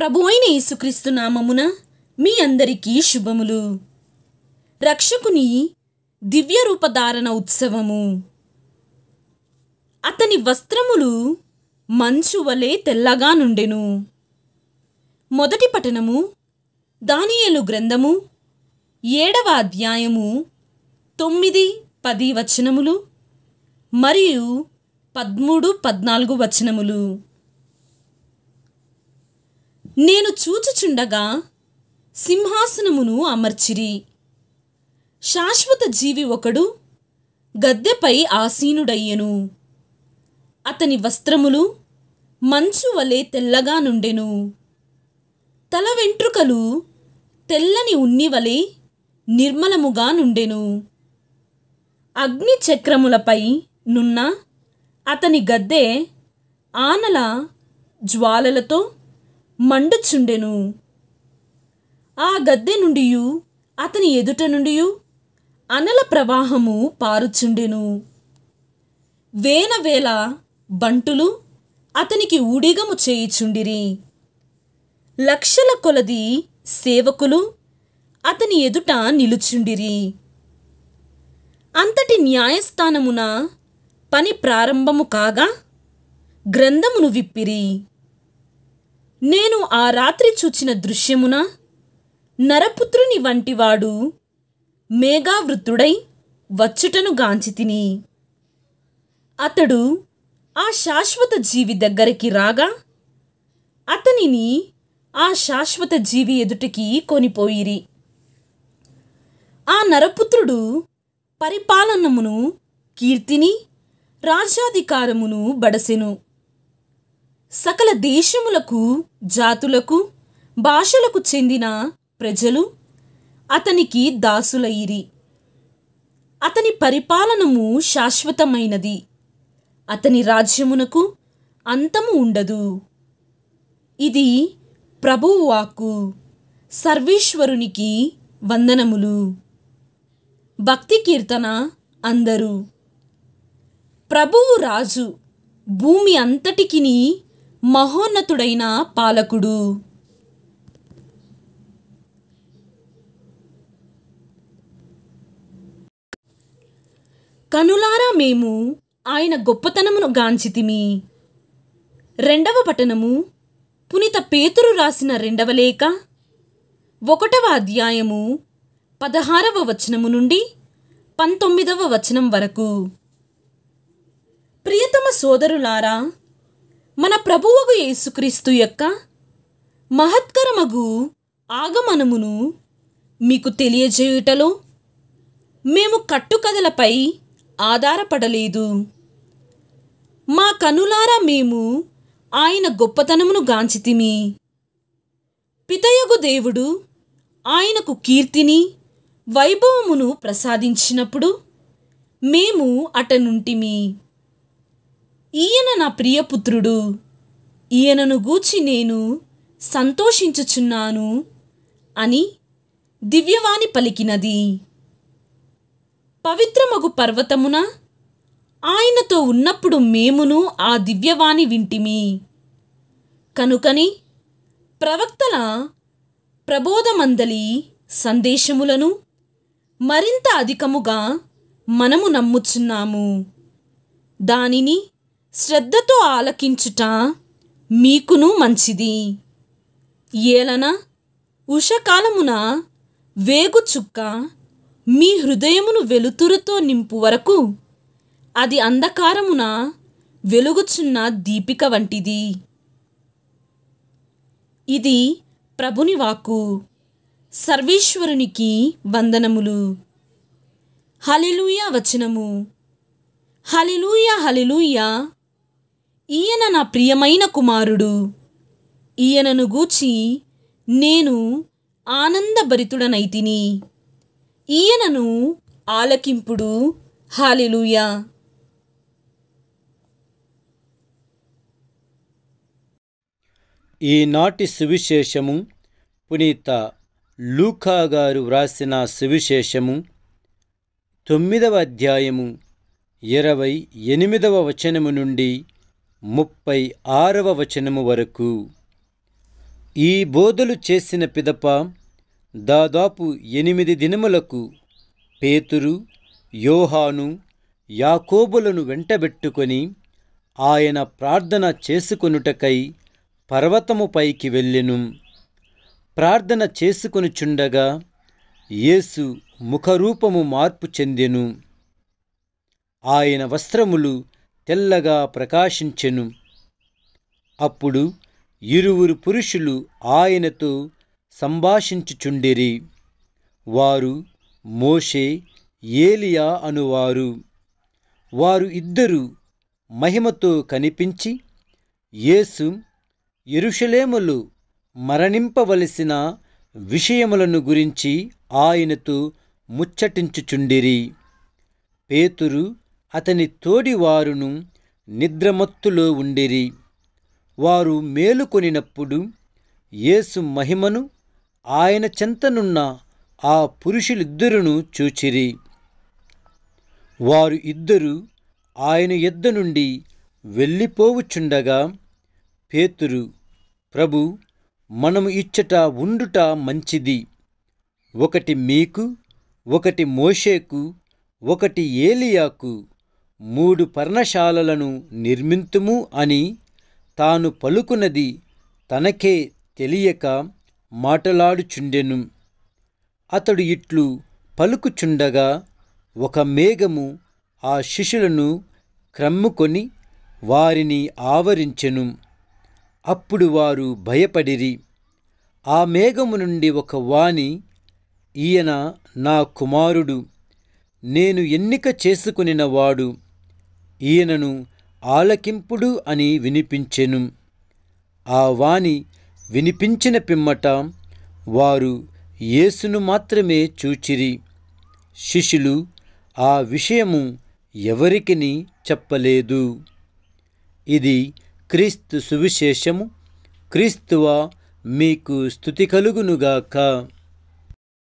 ప్రభు అయిన యేసుక్రీస్తు నామమున మీ అందరికీ శుభములు. రక్షకుని దివ్య రూపధారణ ఉత్సవము. అతని వస్త్రములు మంచు వలె తెల్లగా నుండెను. మొదటి పఠనము దానియలు గ్రంథము ఏడవ అధ్యాయము తొమ్మిది పది వచనములు మరియు పదమూడు పద్నాలుగు వచనములు. నేను చూచుచుండగా సింహాసనమును అమర్చిరి. శాశ్వత జీవి ఒకడు గద్దెపై ఆసీనుడయ్యెను. అతని వస్త్రములు మంచు వలె తెల్లగా నుండెను. తల వెంట్రుకలు తెల్లని ఉన్ని వలె నిర్మలముగా నుండెను. అగ్ని చక్రములపై నున్న అతని గద్దె ఆనల జ్వాలలతో మండుచుండెను. ఆ గద్దె నుండి అతని ఎదుట నుండి అనల ప్రవాహము పారుచుండెను. వేనవేళ బంటులు అతనికి ఊడిగము చేయుచుండిరి. లక్షల కొలది సేవకులు అతని ఎదుట నిలుచుండిరి. అంతటి న్యాయస్థానమున పని ప్రారంభము కాగా గ్రంథమును విప్పిరి. నేను ఆ రాత్రి చూచిన దృశ్యమున? నరపుత్రుని వంటివాడు మేఘావృతుడై వచ్చుటను గాంచి తిని. అతడు ఆ శాశ్వత జీవి దగ్గరికి రాగా అతనిని ఆ శాశ్వత జీవి ఎదుటికి కొనిపోయిరి. ఆ నరపుత్రుడు పరిపాలనమును కీర్తిని రాజ్యాధికారమును బడసెను. సకల దేశములకు జాతులకు భాషలకు చెందిన ప్రజలు అతనికి దాసులయిరి అతని పరిపాలనము శాశ్వతమైనది. అతని రాజ్యమునకు అంతము ఉండదు. ఇది ప్రభువు వాక్కు సర్వేశ్వరునికి వందనములు. భక్తి కీర్తన అందరూ. ప్రభువు రాజు భూమి అంతటికిని మహోన్నతుడైన పాలకుడు. కనులారా మేము ఆయన గొప్పతనమును గాంచితిమి. రెండవ పట్టణము పునిత పేతురు రాసిన రెండవ లేఖ ఒకటవ అధ్యాయము పదహారవ వచనము నుండి పంతొమ్మిదవ వచనం వరకు. ప్రియతమ సోదరులారా మన ప్రభువగు యేసుక్రీస్తు యొక్క మహత్కరమగు ఆగమనమును మీకు తెలియజేయుటలో మేము కట్టుకథలపై ఆధారపడలేదు. మా కనులారా మేము ఆయన గొప్పతనమును గాంచితిమి. పితయగు దేవుడు ఆయనకు కీర్తిని వైభవమును ప్రసాదించినప్పుడు మేము అటనుంటిమి. నా ప్రియపుత్రుడు ఈయనను గూచి నేను సంతోషించుచున్నాను అని దివ్యవాణి పలికినది. పవిత్రమగు పర్వతమున ఆయనతో ఉన్నప్పుడు మేమును ఆ దివ్యవాణి వింటిమి. కనుకని ప్రవక్తల ప్రబోధమందలి సందేశములను మరింత అధికముగా మనము నమ్ముచున్నాము. దానిని శ్రద్ధతో ఆలకించుట మీకును మంచిది. ఏలన ఉషకాలమున వేగు చుక్క మీ హృదయమును వెలుతురుతో నింపు వరకు అది అంధకారమున వెలుగుచున్న దీపిక వంటిది. ఇది ప్రభుని వాక్కు. సర్వేశ్వరునికి వందనములు. హలిలూయ వచనము. హలిలూయ హలిలూయ ఈయన నా ప్రియమైన కుమారుడు. ఈయనను గూచి నేను ఆనందభరితుడనైతిని. ఈయనను ఆలకింపుడు. హాలిలుయా. ఈనాటి సువిశేషము పునీత లూకా గారు వ్రాసిన సువిశేషము తొమ్మిదవ అధ్యాయము ఇరవై ఎనిమిదవ వచనము నుండి ముప్పై ఆరవ వచనము వరకు. ఈ బోధలు చేసిన పిదప దాదాపు ఎనిమిది దినములకు పేతురు యోహాను యాకోబులను వెంటబెట్టుకొని ఆయన ప్రార్థన చేసుకొనుటకై పర్వతము పైకి వెళ్ళెను. ప్రార్థన చేసుకొనుచుండగా యేసు ముఖరూపము మార్పు చెందెను. ఆయన వస్త్రములు తెల్లగా ప్రకాశించెను. అప్పుడు ఇరువురు పురుషులు ఆయనతో సంభాషించుచుండిరి. వారు మోషే ఏలియా అనువారు. వారు ఇద్దరు మహిమతో కనిపించి యేసు ఎరుషలేములు మరణింపవలసిన విషయములను గురించి ఆయనతో ముచ్చటించుచుండిరి. పేతురు అతని తోడివారును నిద్రమత్తులో ఉండిరి. వారు మేలుకొనినప్పుడు యేసు మహిమను ఆయన చెంతనున్న ఆ పురుషులిద్దరును చూచిరి. వారు ఇద్దరు ఆయన యొద్ద నుండి వెళ్ళిపోవుచుండగా పేతురు ప్రభు మనము ఇచ్చట ఉండుట మంచిది. ఒకటి మీకు ఒకటి మోషేకు ఒకటి ఏలియాకు మూడు పర్ణశాలలను నిర్మింతుము అని తాను పలుకున్నది తనకే తెలియక మాటలాడుచుండెను. అతడు ఇట్లు పలుకుచుండగా ఒక మేఘము ఆ శిష్యులను క్రమ్ముకొని వారిని ఆవరించెను. అప్పుడు వారు భయపడిరి. ఆ మేఘము నుండి ఒక వాణి ఈయన నా కుమారుడు. నేను ఎన్నిక చేసుకునినవాడు. వాడు ఈయనను ఆలకింపుడు అని వినిపించెను. ఆ వాణి వినిపించిన పిమ్మట వారు యేసును మాత్రమే చూచిరి. శిష్యులు ఆ విషయము ఎవరికిని చెప్పలేదు. ఇది క్రీస్తు సువిశేషము. క్రీస్తువ మీకు స్థుతి కలుగునుగాక.